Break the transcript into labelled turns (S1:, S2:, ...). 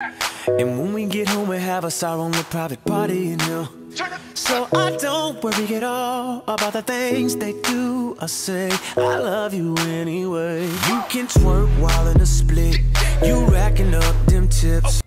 S1: And when we get home, we have us our own little private party you know. So I don't worry at all about the things they do I say. I love you anyway. You can twerk while in a split. You racking up them tips.